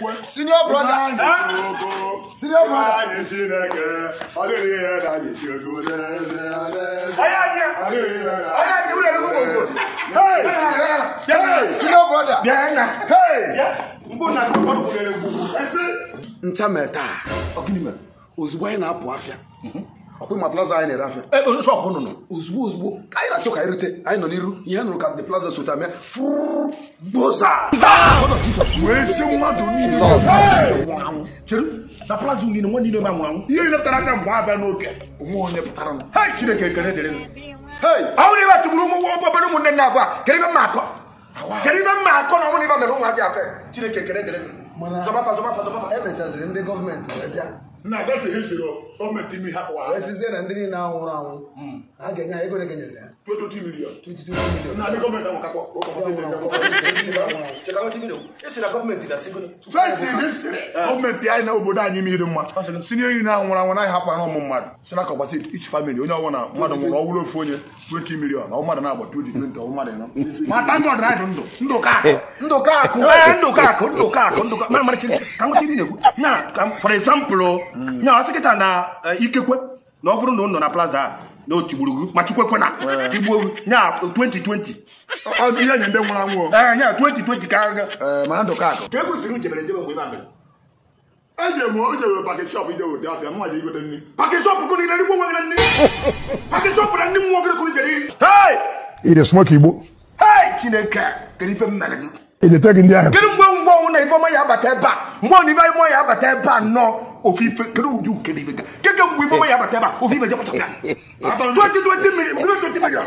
senior brother senior brother ncha mere taa ozugbo anyị na-apụ afịa ọkwa ma plaza anyị na-erafe eh, shọpụ ụnụ nọ ozugbo ozugbo anyị na-achọ ka anyị rute anyị nọ n'iru ihe nụrụ ka the plaza sota mee fụgboza wee si mmadụ chere na plaza niile nwe niile ma nwanwụ ihe letara aka mgbe abịa n'oge onwe onye pụtara nụ hei chineke ekene dịrị hei ahụrụ ibe tụgburu ụmụ nwa obere ụmụnne nna abụọ kedu ibe mma akọ kedu ibe mma akọ na ọmụrụ ibe mere ụmụ ha ji afe chineke ekene dịrị zọbafa zọbafa zọbafa emechaziri ndị gọọmenti wee bịa na-agafe ezuru gọọmenti ime ha kpọwara esizie na ndị niile ahụ nwụrụ anwụ hmm. a ga-enye ha ego na ya 22 million 22 million na ndị gọọmenti ahụ gọọmenti anyị na eh. obodo anyị mmiri mma tinye enyi na nwụrụ anwụ naghị hapụ ahụ ụmụ mmadụ si na akọgbata ichi famili onye ọbụla mmadụ nwụrụ ọ bụrụ ofu onye 20 milion ọ na-agbata udi ma ndụ ndụ ndụ eh. ndụ eh, ndụ ndụ mara chiri ka na-ekwu na for example oh, hmm. na ikekwe ọ bụrụ na na plaza na tigbuo gị nya 2020 un ihe nye ndị nwụrụ anwụ anya 2020 ka aga mana ndụ ka akụ ka ekwesịrị njebere njebe mgbe ibamere eje m o Perché paket un ije wode afịa mma ji igote nri paket shọp ko niile rigwo nwere nri paket shọp na ndị mmụọ gịrị kụrụ jere iri hei ire smoke igbo hei chineke kedu ife mmere gị ejete gị ndị ahụ kedu mgbe ngwa ọnwụ na ife un ya abata ebe a mgbe ọ na ife ọma ya abata ebe a nnọọ ofe ife kedu uju kedu ife keke mgbe ife ọma ya abata ebe a ofe ife jepụta ya 20 20 million 20 million